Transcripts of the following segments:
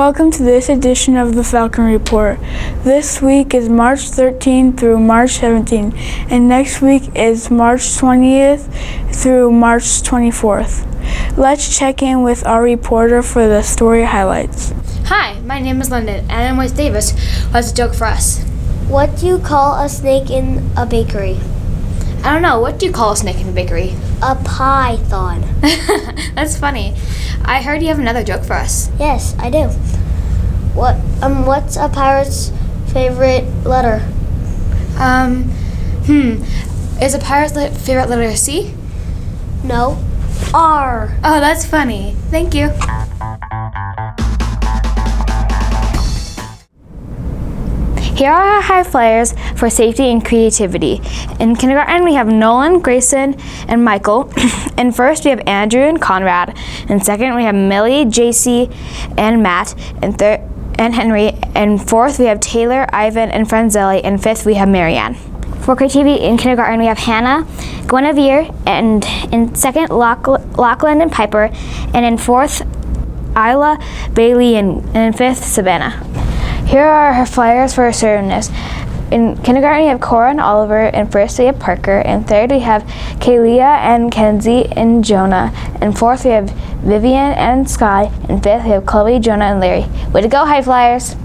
Welcome to this edition of the Falcon Report. This week is March 13 through March 17, and next week is March 20th through March 24th. Let's check in with our reporter for the story highlights. Hi, my name is London, and I'm with Davis, who has a joke for us. What do you call a snake in a bakery? I don't know, what do you call a snake in a bakery? A python. That's funny. I heard you have another joke for us. Yes, I do. What um what's a pirate's favorite letter? Um, hmm. Is a pirate's li- favorite letter C? No. R. Oh, that's funny. Thank you. Here are our high flyers for safety and creativity. In kindergarten, we have Nolan, Grayson, and Michael. In first, we have Andrew and Conrad. In second, we have Millie, JC, and Matt. In third, and Henry. And fourth, we have Taylor, Ivan, and Franzelli. And fifth, we have Marianne. For creativity in kindergarten, we have Hannah, Guinevere, and in second, Lachlan and Piper. And in fourth, Isla, Bailey, and, and in fifth, Savannah. Here are her flyers for assertiveness. In kindergarten, we have Cora and Oliver. In first, we have Parker. In third, we have Kalia and Kenzie and Jonah. In fourth, we have Vivian and Sky. In fifth, we have Chloe, Jonah, and Larry. Way to go, High Flyers!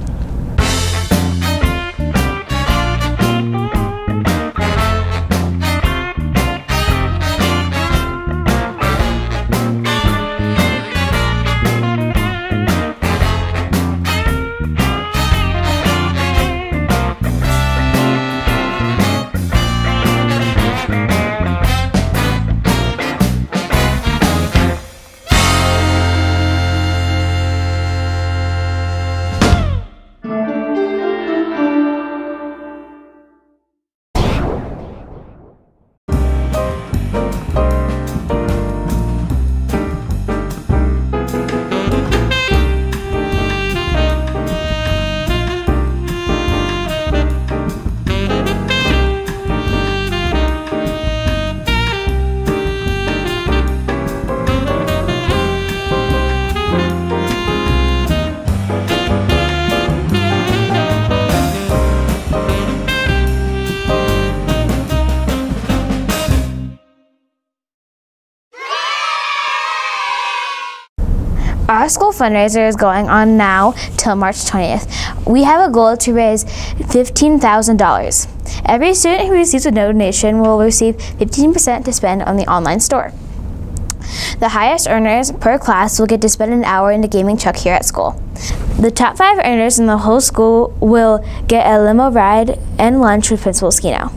Our school fundraiser is going on now till March 20th. We have a goal to raise $15,000. Every student who receives a donation will receive 15% to spend on the online store. The highest earners per class will get to spend an hour in the gaming truck here at school. The top five earners in the whole school will get a limo ride and lunch with Principal Skino.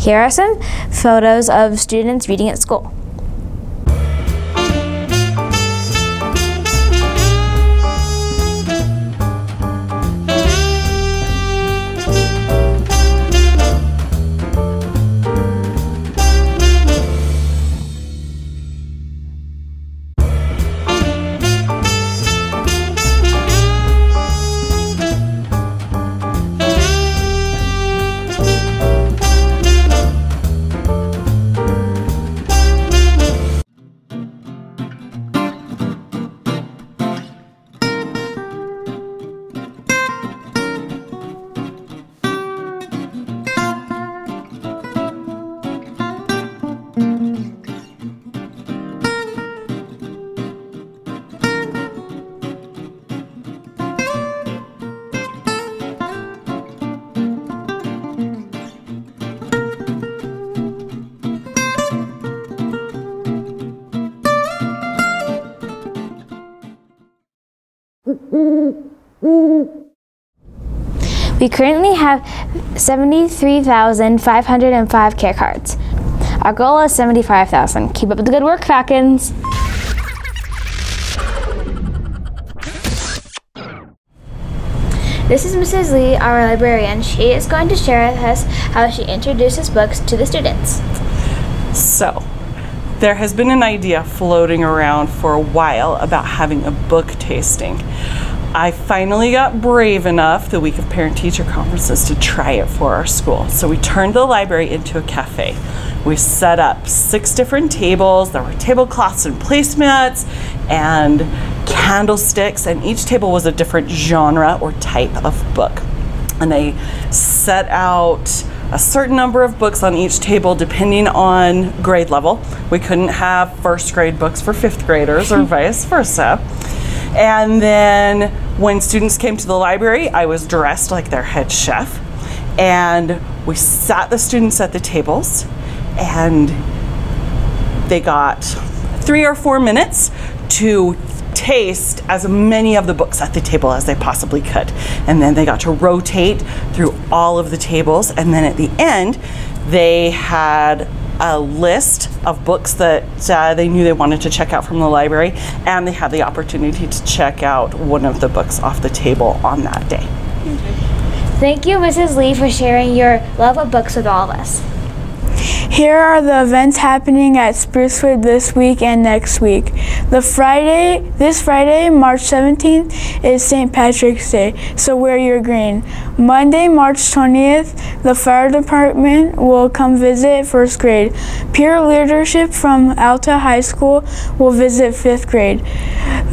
Here are some photos of students reading at school. We currently have 73,505 care cards. Our goal is 75,000. Keep up the good work, Falcons. This is Mrs. Lee, our librarian. She is going to share with us how she introduces books to the students. So, there has been an idea floating around for a while about having a book tasting. I finally got brave enough the week of parent teacher conferences to try it for our school. So we turned the library into a cafe. We set up six different tables. There were tablecloths and placemats and candlesticks, and each table was a different genre or type of book. And they set out a certain number of books on each table depending on grade level. We couldn't have first grade books for fifth graders or vice versa. And then when students came to the library, I was dressed like their head chef. And we sat the students at the tables and they got three or four minutes to taste as many of the books at the table as they possibly could. And then they got to rotate through all of the tables. And then at the end, they had a list of books that uh, they knew they wanted to check out from the library, and they had the opportunity to check out one of the books off the table on that day. Thank you, Mrs. Lee, for sharing your love of books with all of us. Here are the events happening at Sprucewood this week and next week. The Friday, this Friday, March 17th, is St. Patrick's Day, so wear your green. Monday, March 20th, the fire department will come visit first grade. Peer leadership from Alta High School will visit fifth grade.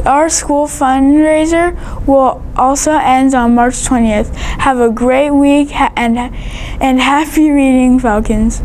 Our school fundraiser will also end on March 20th. Have a great week and and happy reading, Falcons.